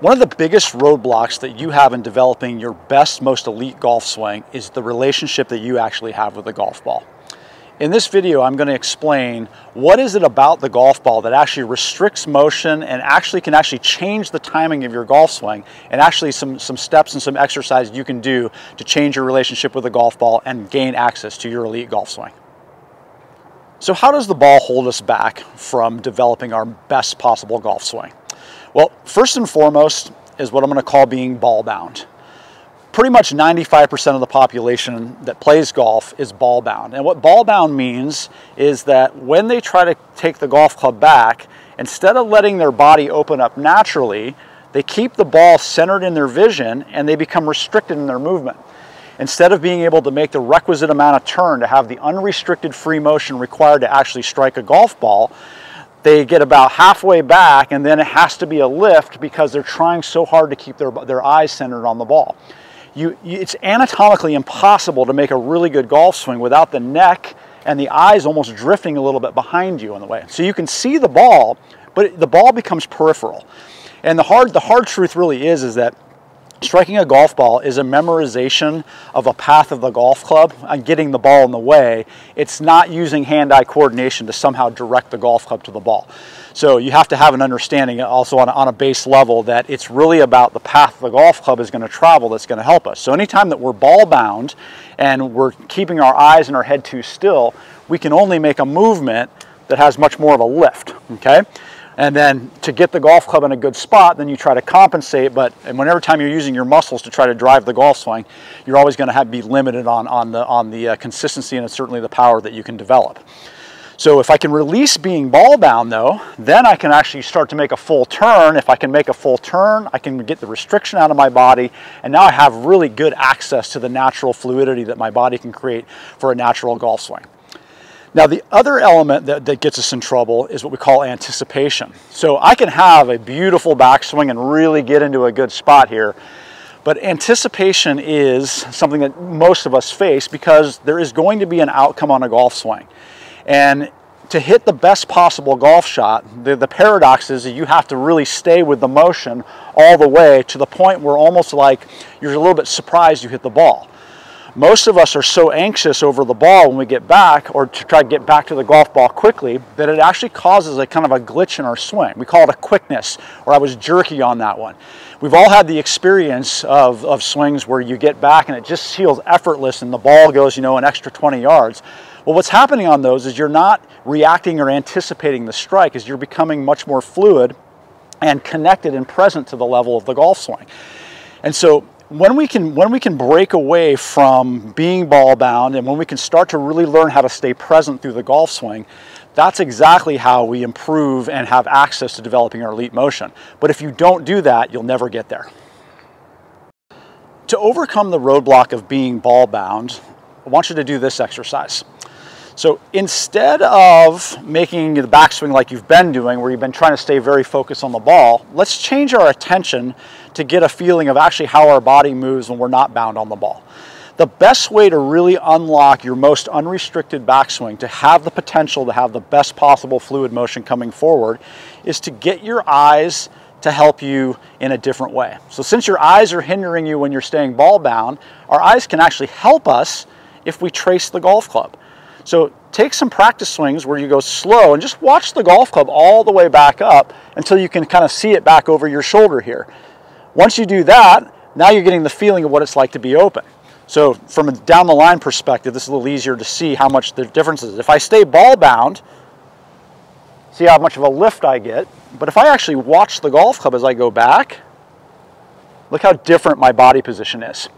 One of the biggest roadblocks that you have in developing your best, most elite golf swing is the relationship that you actually have with the golf ball. In this video, I'm going to explain what is it about the golf ball that actually restricts motion and actually can actually change the timing of your golf swing and actually some, some steps and some exercises you can do to change your relationship with the golf ball and gain access to your elite golf swing. So how does the ball hold us back from developing our best possible golf swing? Well, first and foremost is what I'm going to call being ball bound. Pretty much 95% of the population that plays golf is ball bound. And what ball bound means is that when they try to take the golf club back, instead of letting their body open up naturally, they keep the ball centered in their vision and they become restricted in their movement. Instead of being able to make the requisite amount of turn to have the unrestricted free motion required to actually strike a golf ball, they get about halfway back and then it has to be a lift because they're trying so hard to keep their, their eyes centered on the ball. You, you, it's anatomically impossible to make a really good golf swing without the neck and the eyes almost drifting a little bit behind you on the way. So you can see the ball, but the ball becomes peripheral. And the hard, the hard truth really is, is that Striking a golf ball is a memorization of a path of the golf club and getting the ball in the way. It's not using hand-eye coordination to somehow direct the golf club to the ball. So you have to have an understanding also on a, on a base level that it's really about the path the golf club is going to travel that's going to help us. So anytime that we're ball bound and we're keeping our eyes and our head too still, we can only make a movement that has much more of a lift, okay? And then to get the golf club in a good spot, then you try to compensate. But and whenever time you're using your muscles to try to drive the golf swing, you're always going to have be limited on, on the, on the uh, consistency and certainly the power that you can develop. So if I can release being ball bound though, then I can actually start to make a full turn. If I can make a full turn, I can get the restriction out of my body. And now I have really good access to the natural fluidity that my body can create for a natural golf swing. Now the other element that, that gets us in trouble is what we call anticipation. So I can have a beautiful backswing and really get into a good spot here, but anticipation is something that most of us face because there is going to be an outcome on a golf swing. And to hit the best possible golf shot, the, the paradox is that you have to really stay with the motion all the way to the point where almost like you're a little bit surprised you hit the ball. Most of us are so anxious over the ball when we get back or to try to get back to the golf ball quickly that it actually causes a kind of a glitch in our swing. We call it a quickness or I was jerky on that one. We've all had the experience of, of swings where you get back and it just feels effortless and the ball goes, you know, an extra 20 yards. Well, what's happening on those is you're not reacting or anticipating the strike as you're becoming much more fluid and connected and present to the level of the golf swing. And so when we can when we can break away from being ball bound and when we can start to really learn how to stay present through the golf swing that's exactly how we improve and have access to developing our elite motion. But if you don't do that you'll never get there. To overcome the roadblock of being ball bound i want you to do this exercise so instead of making the backswing like you've been doing, where you've been trying to stay very focused on the ball, let's change our attention to get a feeling of actually how our body moves when we're not bound on the ball. The best way to really unlock your most unrestricted backswing, to have the potential to have the best possible fluid motion coming forward, is to get your eyes to help you in a different way. So since your eyes are hindering you when you're staying ball bound, our eyes can actually help us if we trace the golf club. So take some practice swings where you go slow and just watch the golf club all the way back up until you can kind of see it back over your shoulder here. Once you do that, now you're getting the feeling of what it's like to be open. So from a down the line perspective, this is a little easier to see how much the difference is. If I stay ball bound, see how much of a lift I get. But if I actually watch the golf club as I go back, look how different my body position is.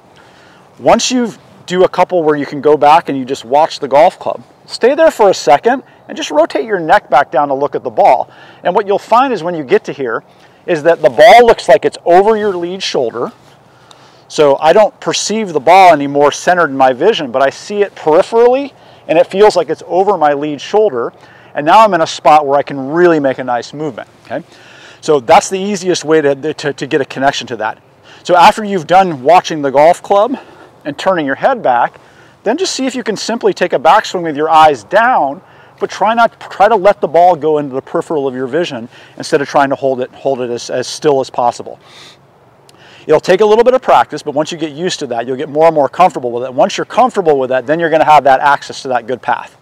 Once you've do a couple where you can go back and you just watch the golf club. Stay there for a second and just rotate your neck back down to look at the ball. And what you'll find is when you get to here is that the ball looks like it's over your lead shoulder. So I don't perceive the ball anymore centered in my vision, but I see it peripherally and it feels like it's over my lead shoulder. And now I'm in a spot where I can really make a nice movement, okay? So that's the easiest way to, to, to get a connection to that. So after you've done watching the golf club, and turning your head back, then just see if you can simply take a backswing with your eyes down but try not try to let the ball go into the peripheral of your vision instead of trying to hold it hold it as, as still as possible. It'll take a little bit of practice, but once you get used to that, you'll get more and more comfortable with it. Once you're comfortable with that, then you're going to have that access to that good path.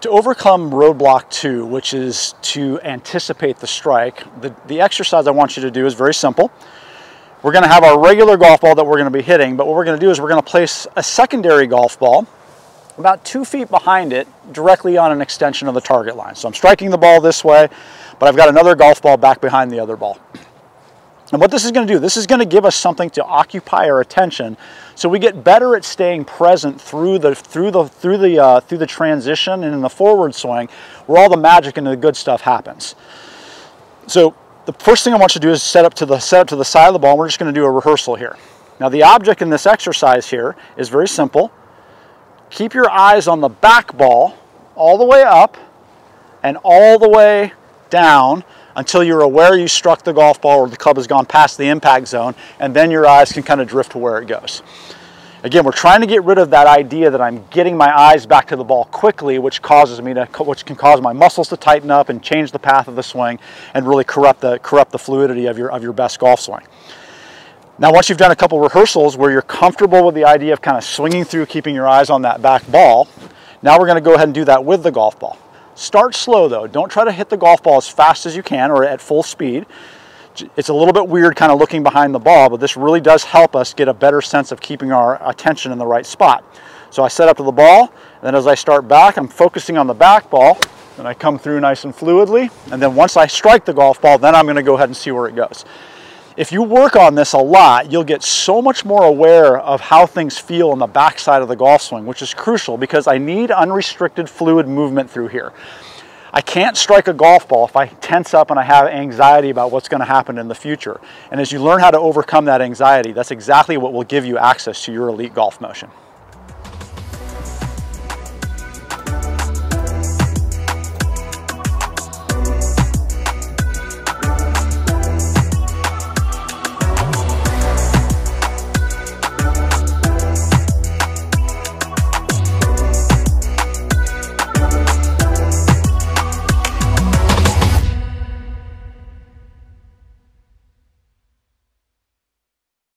To overcome roadblock two, which is to anticipate the strike, the, the exercise I want you to do is very simple. We're going to have our regular golf ball that we're going to be hitting, but what we're going to do is we're going to place a secondary golf ball about two feet behind it, directly on an extension of the target line. So I'm striking the ball this way, but I've got another golf ball back behind the other ball. And what this is going to do, this is going to give us something to occupy our attention, so we get better at staying present through the through the through the uh, through the transition and in the forward swing, where all the magic and the good stuff happens. So the first thing I want you to do is set up to the set up to the side of the ball. we're just going to do a rehearsal here. Now the object in this exercise here is very simple. Keep your eyes on the back ball all the way up and all the way down until you're aware you struck the golf ball or the club has gone past the impact zone, and then your eyes can kind of drift to where it goes. Again, we're trying to get rid of that idea that I'm getting my eyes back to the ball quickly, which causes me to, which can cause my muscles to tighten up and change the path of the swing and really corrupt the, corrupt the fluidity of your, of your best golf swing. Now, once you've done a couple rehearsals where you're comfortable with the idea of kind of swinging through, keeping your eyes on that back ball, now we're gonna go ahead and do that with the golf ball. Start slow though. Don't try to hit the golf ball as fast as you can or at full speed. It's a little bit weird kind of looking behind the ball, but this really does help us get a better sense of keeping our attention in the right spot. So I set up to the ball, and then as I start back, I'm focusing on the back ball, and I come through nice and fluidly, and then once I strike the golf ball, then I'm gonna go ahead and see where it goes. If you work on this a lot, you'll get so much more aware of how things feel on the backside of the golf swing, which is crucial because I need unrestricted fluid movement through here. I can't strike a golf ball if I tense up and I have anxiety about what's going to happen in the future. And as you learn how to overcome that anxiety, that's exactly what will give you access to your elite golf motion.